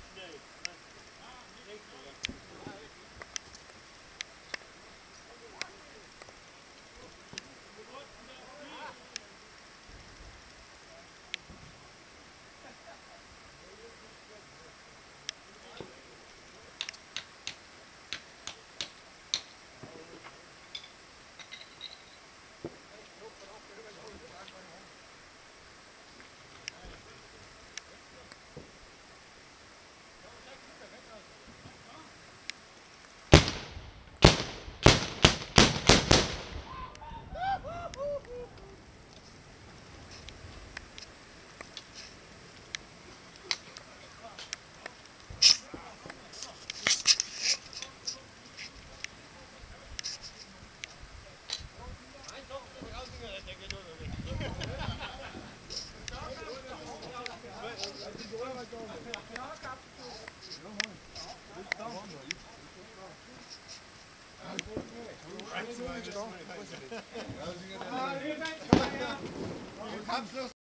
Saturday. Absolutely.